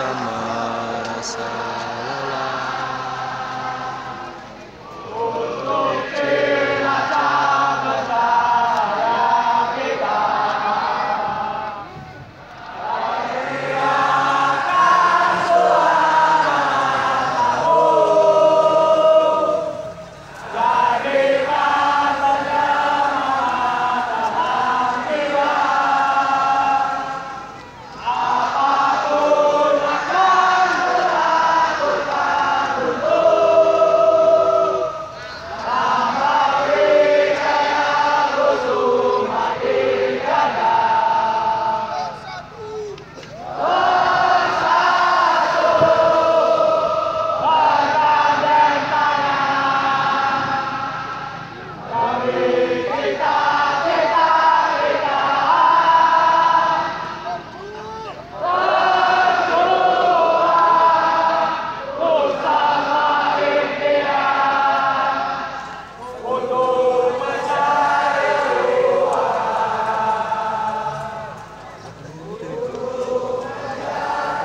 Tamarasa.